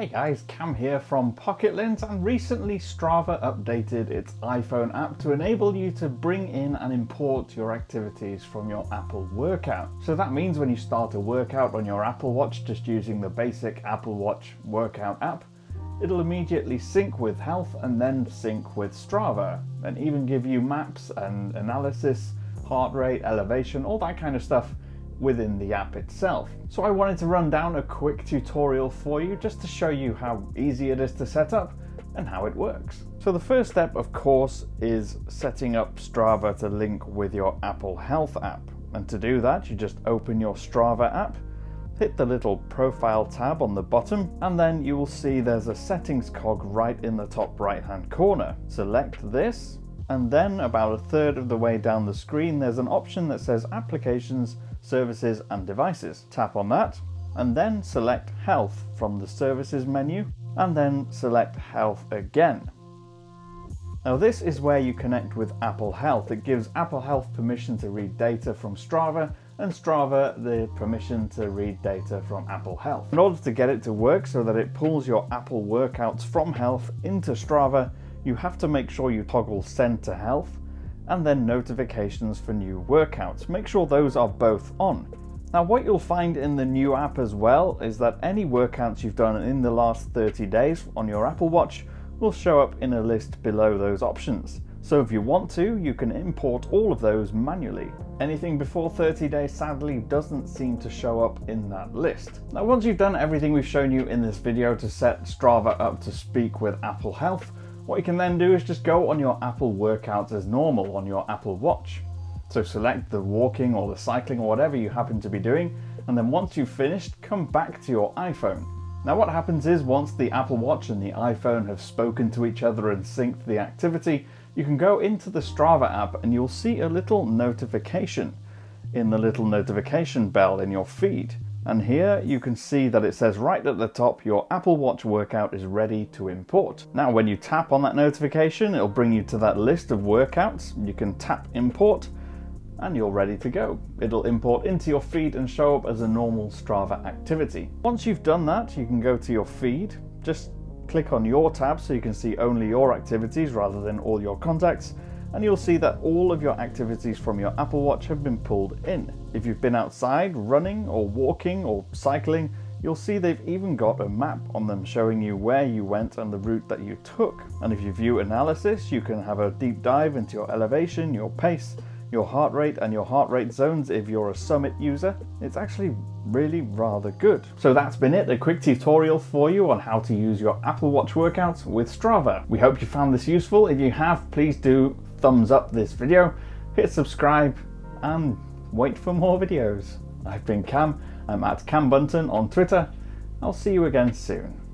Hey guys, Cam here from Pocket-Lint and recently Strava updated its iPhone app to enable you to bring in and import your activities from your Apple Workout. So that means when you start a workout on your Apple Watch just using the basic Apple Watch workout app, it'll immediately sync with health and then sync with Strava and even give you maps and analysis, heart rate, elevation, all that kind of stuff within the app itself. So I wanted to run down a quick tutorial for you just to show you how easy it is to set up and how it works. So the first step of course is setting up Strava to link with your Apple Health app. And to do that you just open your Strava app, hit the little profile tab on the bottom and then you will see there's a settings cog right in the top right hand corner. Select this and then about a third of the way down the screen there's an option that says applications Services and Devices. Tap on that and then select Health from the Services menu and then select Health again. Now this is where you connect with Apple Health. It gives Apple Health permission to read data from Strava and Strava the permission to read data from Apple Health. In order to get it to work so that it pulls your Apple workouts from Health into Strava, you have to make sure you toggle Send to Health and then notifications for new workouts. Make sure those are both on. Now what you'll find in the new app as well is that any workouts you've done in the last 30 days on your Apple Watch will show up in a list below those options. So if you want to, you can import all of those manually. Anything before 30 days sadly doesn't seem to show up in that list. Now once you've done everything we've shown you in this video to set Strava up to speak with Apple Health, what you can then do is just go on your Apple workouts as normal on your Apple Watch. So select the walking or the cycling or whatever you happen to be doing, and then once you've finished, come back to your iPhone. Now what happens is once the Apple Watch and the iPhone have spoken to each other and synced the activity, you can go into the Strava app and you'll see a little notification in the little notification bell in your feed. And here you can see that it says right at the top, your Apple Watch workout is ready to import. Now, when you tap on that notification, it'll bring you to that list of workouts. You can tap import and you're ready to go. It'll import into your feed and show up as a normal Strava activity. Once you've done that, you can go to your feed, just click on your tab so you can see only your activities rather than all your contacts and you'll see that all of your activities from your Apple Watch have been pulled in. If you've been outside running or walking or cycling, you'll see they've even got a map on them showing you where you went and the route that you took. And if you view analysis, you can have a deep dive into your elevation, your pace, your heart rate and your heart rate zones if you're a Summit user. It's actually really rather good. So that's been it, a quick tutorial for you on how to use your Apple Watch workouts with Strava. We hope you found this useful. If you have, please do thumbs up this video, hit subscribe, and wait for more videos. I've been Cam, I'm at Cam Bunton on Twitter. I'll see you again soon.